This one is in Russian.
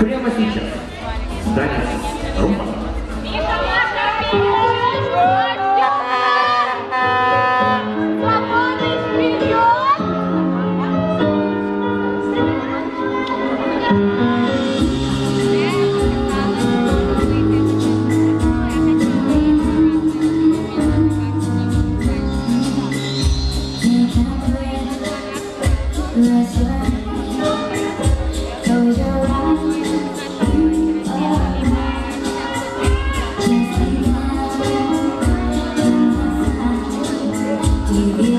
Прямо сейчас. Станица Румба. Gracias. aqui.